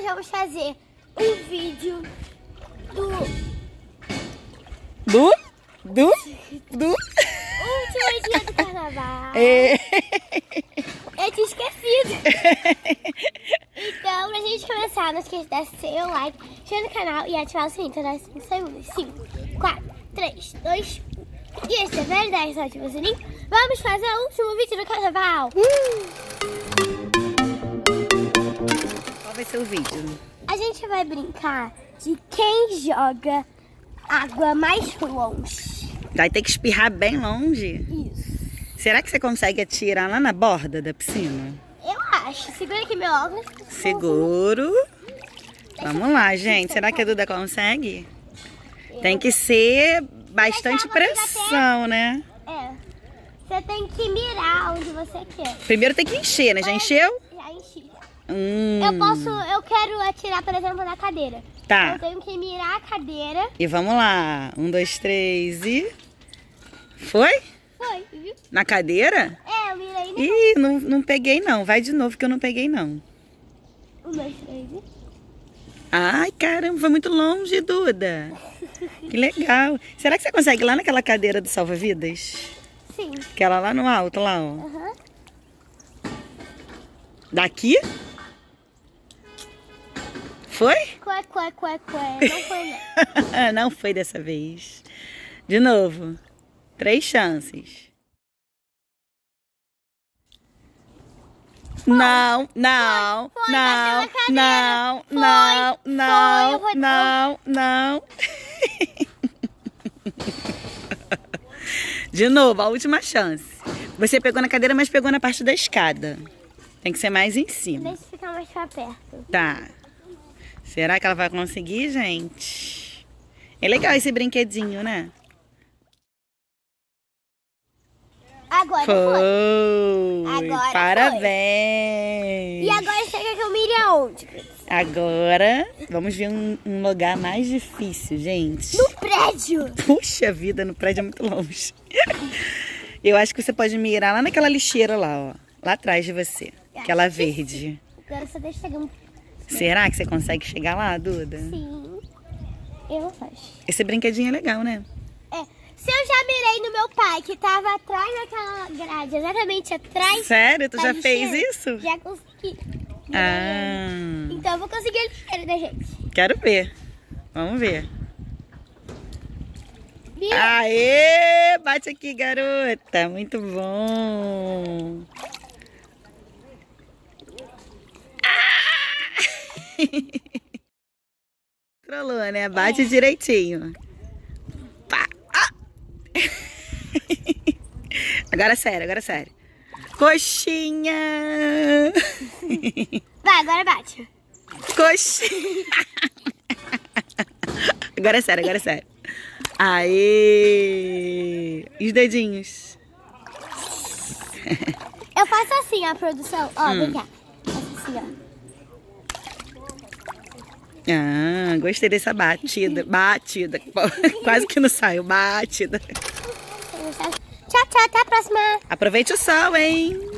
nós vamos fazer um vídeo do... Do? Do? Do? Último dia do carnaval. É. Eu tinha esquecido. Então, pra gente começar, não esqueça de dar seu like, se no canal e ativar o sininho. Então, nós 5 segundos. 5, 4, 3, 2, 1. E esse é o 10, ativa o sininho. Vamos fazer o último vídeo do carnaval. Uh! Vai ser o vídeo? A gente vai brincar de quem joga água mais longe. Vai ter que espirrar bem longe. Isso. Será que você consegue atirar lá na borda da piscina? Eu acho. Segura aqui meu óculos. Seguro. Vamos lá, gente. Será que a Duda consegue? Tem que ser bastante pressão, né? É. Você tem que mirar onde você quer. Primeiro tem que encher, né? Já encheu? Hum, Eu posso, eu quero atirar, por exemplo, na cadeira. Tá. Eu tenho que mirar a cadeira. E vamos lá. Um, dois, três e. Foi? Foi, viu? Na cadeira? É, eu mirei no. Ih, não, não peguei não. Vai de novo que eu não peguei não. Um, dois, três e. Ai, caramba, foi muito longe, Duda. Que legal. Será que você consegue ir lá naquela cadeira do salva-vidas? Sim. Aquela lá no alto, lá, ó. Aham. Daqui? Foi? Não foi, não. não foi dessa vez. De novo. Três chances. Não, não, foi, não, não, não, cadeira. Foi, não, foi, eu vou- não, não. De novo, a última chance. Você pegou na cadeira, mas pegou na parte da escada. Tem que ser mais em cima. Deixa eu ficar mais pra perto. Tá. Será que ela vai conseguir, gente? É legal esse brinquedinho, né? Agora foi. Foi. Agora foi. Parabéns. E agora chega que eu mire aonde? Agora, vamos ver um, um lugar mais difícil, gente. No prédio. Puxa vida, no prédio é muito longe. Eu acho que você pode mirar lá naquela lixeira lá, ó. Lá atrás de você. Aquela verde. Agora só deixa chegar um... Será que você consegue chegar lá, Duda? Sim. Eu faço. Esse brinquedinho é legal, né? É, se eu já mirei no meu pai, que tava atrás daquela grade, exatamente atrás. Sério? Tu já fez isso? Já consegui. Ah, Então eu vou conseguir lixeira da gente. quero ver. Vamos ver. Mira. Aê! Bate aqui, garota. Muito bom. Ah! Trollou, né? Bate direitinho. Pá. Ah! Agora sério, agora sério. Coxinha! Vai, agora bate. Coxinha! Agora é sério, agora é sério. Aê! E os dedinhos? Eu faço assim, a produção. Ó, Hum. vem cá. Faço assim, ó. Ah, gostei dessa batida. Batida. Quase que não saiu. Batida. Tchau, tchau. Até a próxima. Aproveite o sol, hein?